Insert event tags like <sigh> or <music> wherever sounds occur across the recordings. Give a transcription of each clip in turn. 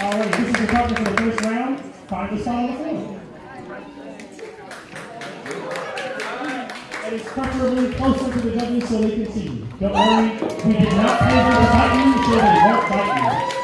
All right, this is the partner for the first round. Find the spot on the floor. And it's preferably closer to the judges so they can see you. Don't worry, we did not pay to fight you, so they won't fight you.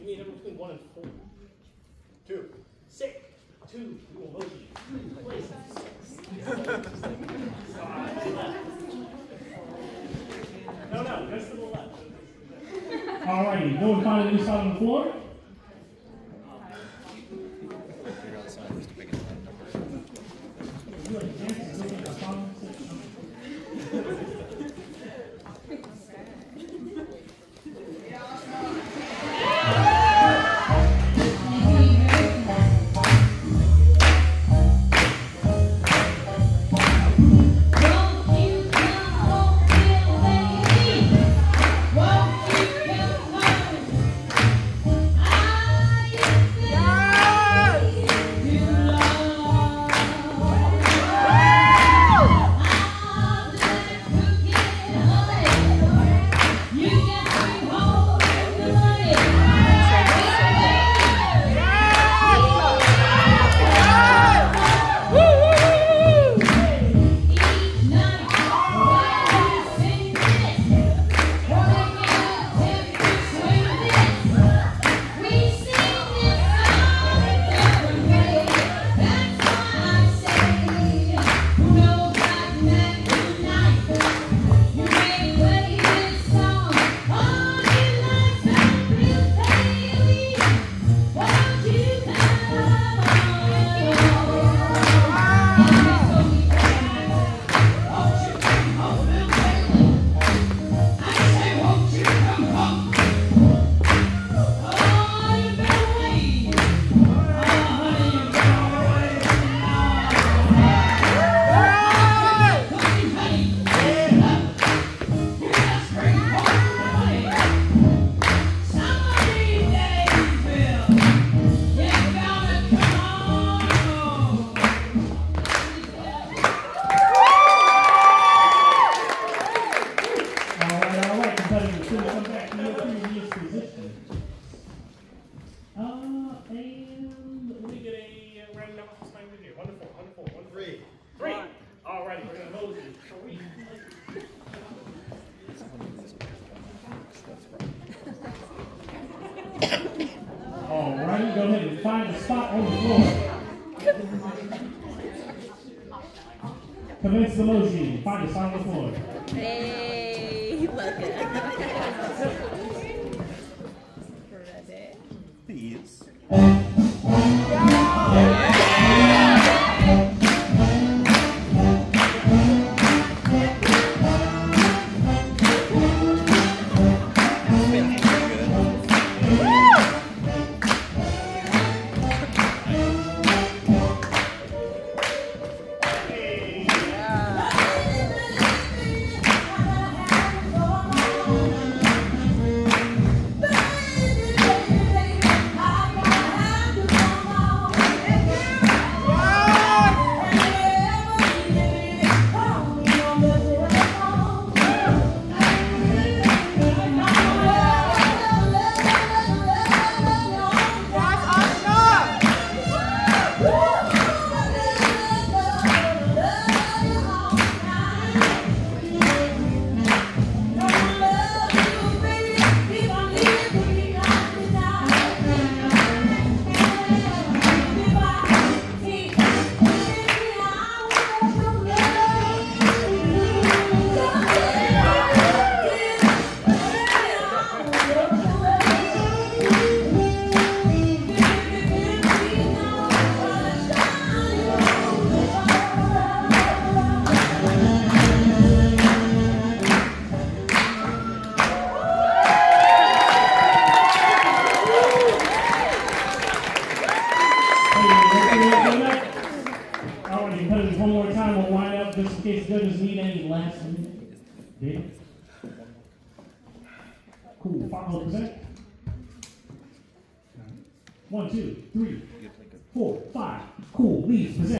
You need number between one and four. Two. Six. Two. You will vote you. Place. Five. Left. No, no, just to the left. All righty, go and find a new spot on the floor. All righty, go ahead and find a spot on the floor. Commence the motion. Find a spot on the floor. Hey, look <laughs> Judges need any last minute Cool. Follow the present. One, two, three, four, five. Cool. Leave. present.